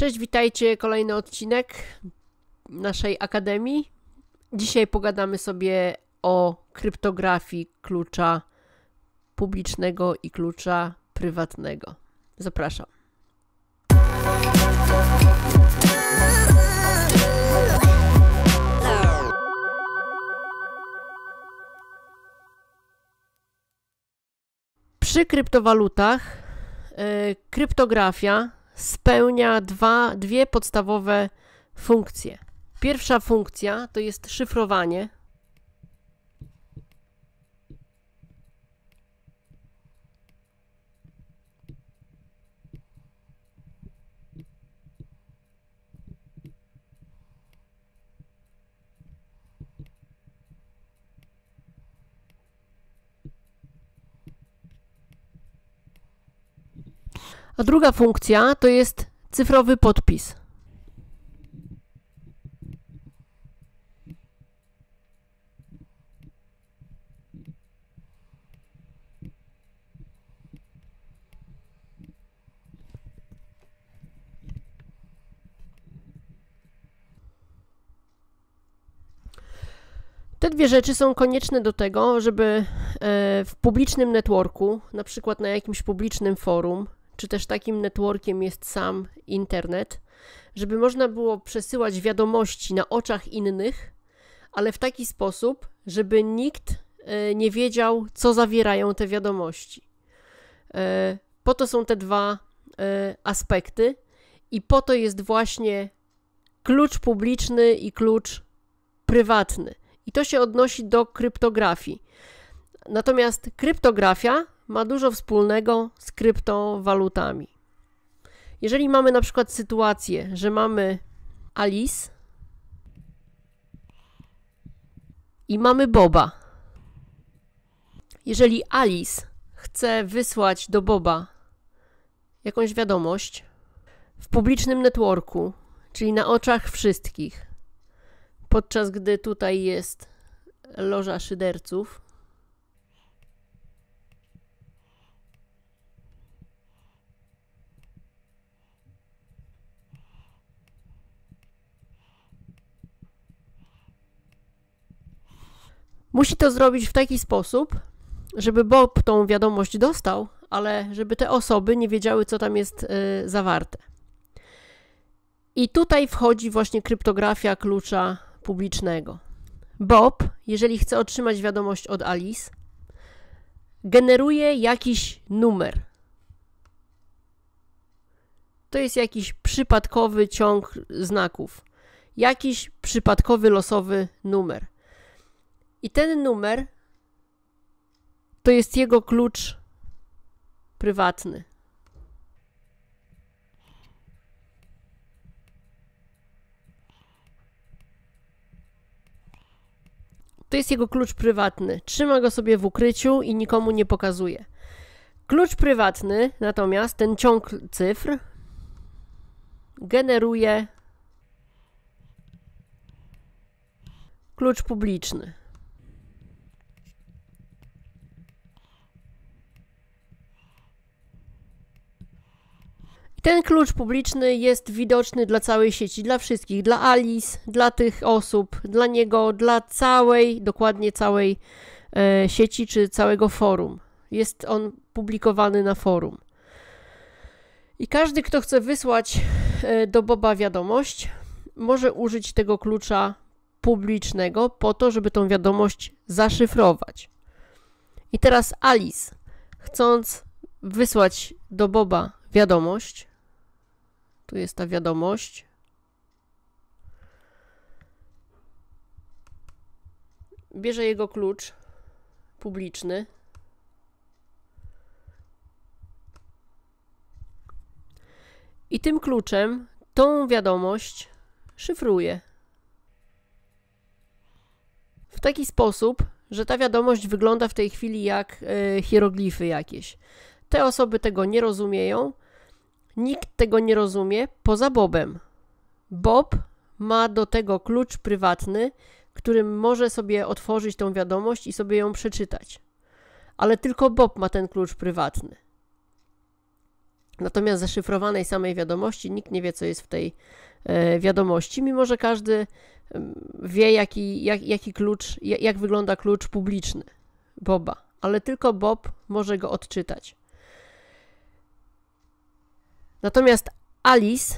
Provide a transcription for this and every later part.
Cześć, witajcie, kolejny odcinek naszej akademii. Dzisiaj pogadamy sobie o kryptografii klucza publicznego i klucza prywatnego. Zapraszam. Przy kryptowalutach yy, kryptografia spełnia dwa, dwie podstawowe funkcje. Pierwsza funkcja to jest szyfrowanie. A druga funkcja to jest cyfrowy podpis. Te dwie rzeczy są konieczne do tego, żeby e, w publicznym networku, na przykład na jakimś publicznym forum, czy też takim networkiem jest sam internet, żeby można było przesyłać wiadomości na oczach innych, ale w taki sposób, żeby nikt e, nie wiedział, co zawierają te wiadomości. E, po to są te dwa e, aspekty i po to jest właśnie klucz publiczny i klucz prywatny. I to się odnosi do kryptografii. Natomiast kryptografia ma dużo wspólnego z kryptowalutami. Jeżeli mamy na przykład sytuację, że mamy Alice i mamy Boba. Jeżeli Alice chce wysłać do Boba jakąś wiadomość w publicznym networku, czyli na oczach wszystkich, podczas gdy tutaj jest loża szyderców, Musi to zrobić w taki sposób, żeby Bob tą wiadomość dostał, ale żeby te osoby nie wiedziały, co tam jest y, zawarte. I tutaj wchodzi właśnie kryptografia klucza publicznego. Bob, jeżeli chce otrzymać wiadomość od Alice, generuje jakiś numer. To jest jakiś przypadkowy ciąg znaków, jakiś przypadkowy losowy numer. I ten numer to jest jego klucz prywatny. To jest jego klucz prywatny. Trzyma go sobie w ukryciu i nikomu nie pokazuje. Klucz prywatny, natomiast ten ciąg cyfr generuje klucz publiczny. Ten klucz publiczny jest widoczny dla całej sieci, dla wszystkich, dla Alice, dla tych osób, dla niego, dla całej, dokładnie całej e, sieci czy całego forum. Jest on publikowany na forum. I każdy, kto chce wysłać e, do Boba wiadomość, może użyć tego klucza publicznego po to, żeby tą wiadomość zaszyfrować. I teraz Alice, chcąc wysłać do Boba wiadomość, tu jest ta wiadomość. Bierze jego klucz publiczny. I tym kluczem tą wiadomość szyfruje. W taki sposób, że ta wiadomość wygląda w tej chwili jak y, hieroglify jakieś. Te osoby tego nie rozumieją, Nikt tego nie rozumie poza Bobem. Bob ma do tego klucz prywatny, którym może sobie otworzyć tą wiadomość i sobie ją przeczytać. Ale tylko Bob ma ten klucz prywatny. Natomiast zaszyfrowanej samej wiadomości nikt nie wie, co jest w tej e, wiadomości, mimo że każdy wie, jaki, jak, jaki klucz, jak wygląda klucz publiczny Boba, ale tylko Bob może go odczytać. Natomiast Alice,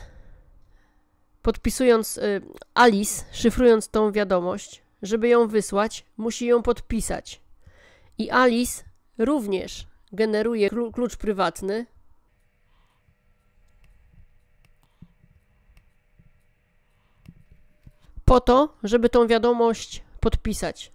podpisując, y, Alice, szyfrując tą wiadomość, żeby ją wysłać, musi ją podpisać. I Alice również generuje klucz prywatny, po to, żeby tą wiadomość podpisać.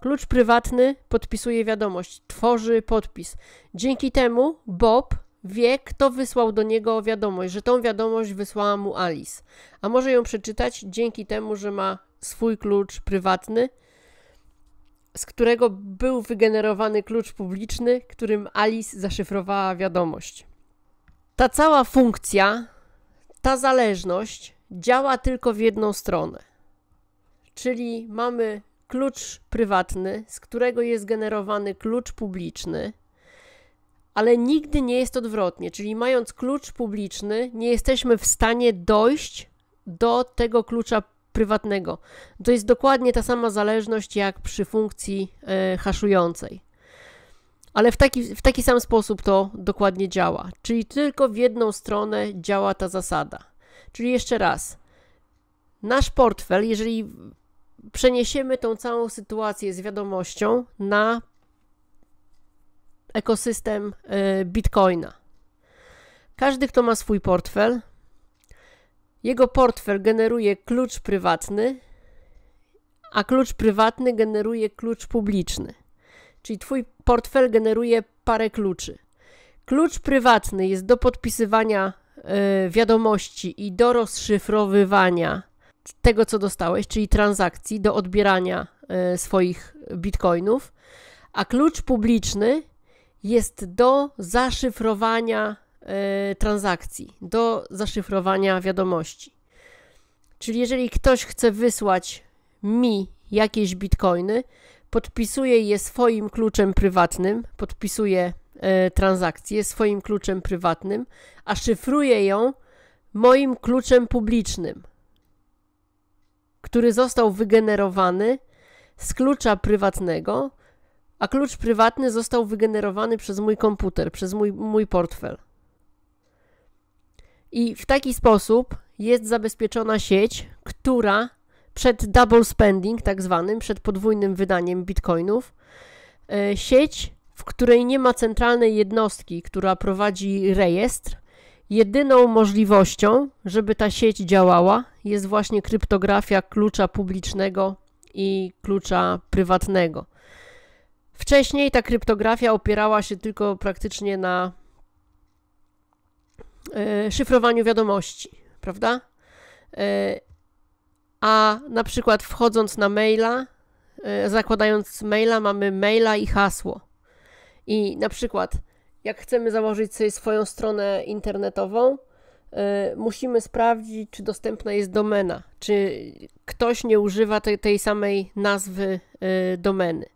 Klucz prywatny podpisuje wiadomość, tworzy podpis. Dzięki temu Bob wie, kto wysłał do niego wiadomość, że tą wiadomość wysłała mu Alice. A może ją przeczytać dzięki temu, że ma swój klucz prywatny, z którego był wygenerowany klucz publiczny, którym Alice zaszyfrowała wiadomość. Ta cała funkcja, ta zależność działa tylko w jedną stronę. Czyli mamy klucz prywatny, z którego jest generowany klucz publiczny, ale nigdy nie jest odwrotnie. Czyli mając klucz publiczny, nie jesteśmy w stanie dojść do tego klucza prywatnego. To jest dokładnie ta sama zależność jak przy funkcji e, haszującej. Ale w taki, w taki sam sposób to dokładnie działa. Czyli tylko w jedną stronę działa ta zasada. Czyli jeszcze raz, nasz portfel, jeżeli przeniesiemy tą całą sytuację z wiadomością na ekosystem e, Bitcoina. Każdy, kto ma swój portfel, jego portfel generuje klucz prywatny, a klucz prywatny generuje klucz publiczny. Czyli twój portfel generuje parę kluczy. Klucz prywatny jest do podpisywania y, wiadomości i do rozszyfrowywania tego, co dostałeś, czyli transakcji, do odbierania y, swoich bitcoinów, a klucz publiczny jest do zaszyfrowania y, transakcji, do zaszyfrowania wiadomości. Czyli jeżeli ktoś chce wysłać mi jakieś bitcoiny, podpisuje je swoim kluczem prywatnym, podpisuje y, transakcję swoim kluczem prywatnym, a szyfruje ją moim kluczem publicznym, który został wygenerowany z klucza prywatnego a klucz prywatny został wygenerowany przez mój komputer, przez mój, mój portfel. I w taki sposób jest zabezpieczona sieć, która przed double spending, tak zwanym, przed podwójnym wydaniem bitcoinów, e, sieć, w której nie ma centralnej jednostki, która prowadzi rejestr, jedyną możliwością, żeby ta sieć działała, jest właśnie kryptografia klucza publicznego i klucza prywatnego. Wcześniej ta kryptografia opierała się tylko praktycznie na e, szyfrowaniu wiadomości, prawda? E, a na przykład wchodząc na maila, e, zakładając maila, mamy maila i hasło. I na przykład, jak chcemy założyć sobie swoją stronę internetową, musimy sprawdzić, czy dostępna jest domena, czy ktoś nie używa tej, tej samej nazwy domeny.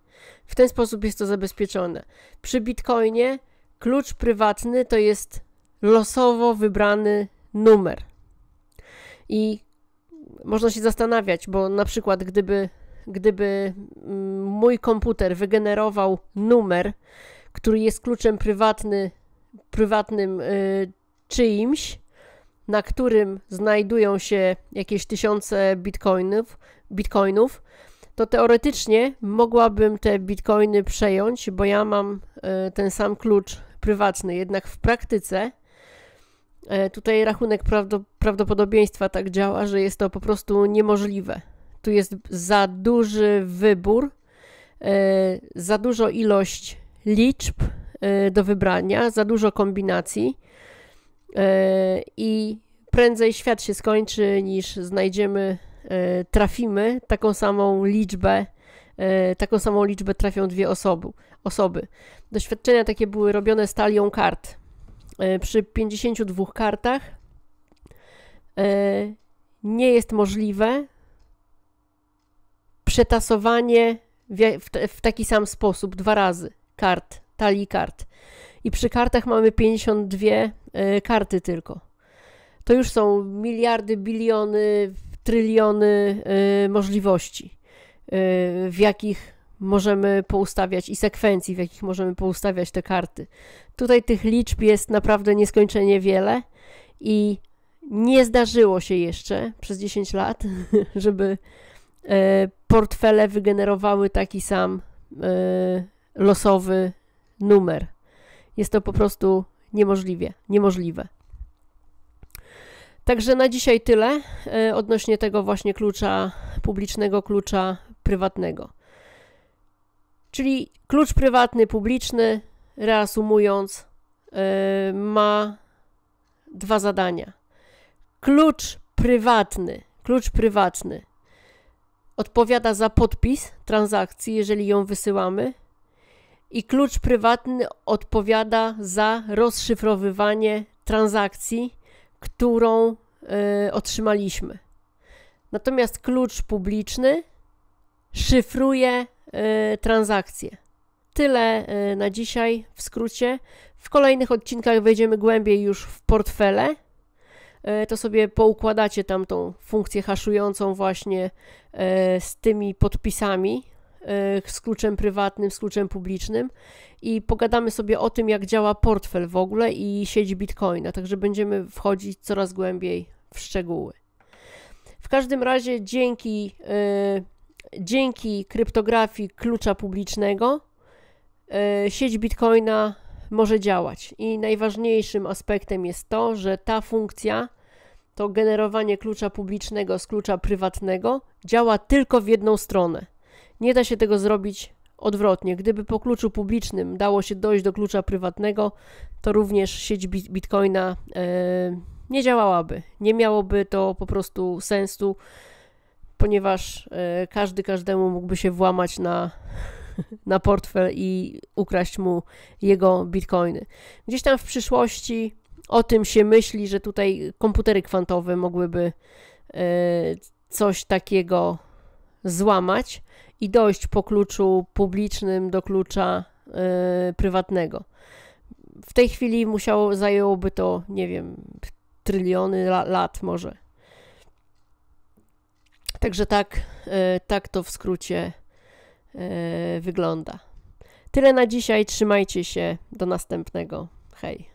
W ten sposób jest to zabezpieczone. Przy Bitcoinie klucz prywatny to jest losowo wybrany numer. I można się zastanawiać, bo na przykład gdyby, gdyby mm, mój komputer wygenerował numer, który jest kluczem prywatny, prywatnym y, czyimś, na którym znajdują się jakieś tysiące bitcoinów, bitcoinów to teoretycznie mogłabym te bitcoiny przejąć, bo ja mam e, ten sam klucz prywatny, jednak w praktyce e, tutaj rachunek prawdopodobieństwa tak działa, że jest to po prostu niemożliwe. Tu jest za duży wybór, e, za dużo ilość liczb do wybrania, za dużo kombinacji i prędzej świat się skończy niż znajdziemy trafimy taką samą liczbę, e, taką samą liczbę trafią dwie osoby. osoby. Doświadczenia takie były robione z talią kart. E, przy 52 kartach nie jest możliwe przetasowanie w taki sam sposób dwa razy kart, talii kart. i przy kartach mamy 52 karty tylko. To już są miliardy, biliony, tryliony możliwości, w jakich możemy poustawiać i sekwencji, w jakich możemy poustawiać te karty. Tutaj tych liczb jest naprawdę nieskończenie wiele i nie zdarzyło się jeszcze przez 10 lat, żeby e, portfele wygenerowały taki sam losowy numer. Jest to po prostu niemożliwie, niemożliwe. Także na dzisiaj tyle e, odnośnie tego właśnie klucza publicznego, klucza prywatnego. Czyli klucz prywatny, publiczny, reasumując, yy, ma dwa zadania. Klucz prywatny, klucz prywatny odpowiada za podpis transakcji, jeżeli ją wysyłamy, i klucz prywatny odpowiada za rozszyfrowywanie transakcji, którą y, otrzymaliśmy. Natomiast klucz publiczny szyfruje Y, transakcje. Tyle y, na dzisiaj w skrócie. W kolejnych odcinkach wejdziemy głębiej już w portfele. To sobie poukładacie tam tą funkcję haszującą właśnie z tymi podpisami, z kluczem prywatnym, z kluczem publicznym i pogadamy sobie o tym, jak działa portfel w ogóle i sieć Bitcoina, także będziemy wchodzić coraz głębiej w szczegóły. W każdym razie dzięki dzięki kryptografii klucza publicznego e, sieć Bitcoina może działać. I najważniejszym aspektem jest to, że ta funkcja, to generowanie klucza publicznego z klucza prywatnego, działa tylko w jedną stronę. Nie da się tego zrobić odwrotnie. Gdyby po kluczu publicznym dało się dojść do klucza prywatnego, to również sieć Bitcoina e, nie działałaby. Nie miałoby to po prostu sensu ponieważ e, każdy każdemu mógłby się włamać na, na portfel i ukraść mu jego bitcoiny. Gdzieś tam w przyszłości o tym się myśli, że tutaj komputery kwantowe mogłyby e, coś takiego złamać i dojść po kluczu publicznym do klucza e, prywatnego. W tej chwili musiało, zajęłoby to, nie wiem, tryliony lat może. Także tak, e, tak to w skrócie e, wygląda. Tyle na dzisiaj. Trzymajcie się. Do następnego. Hej.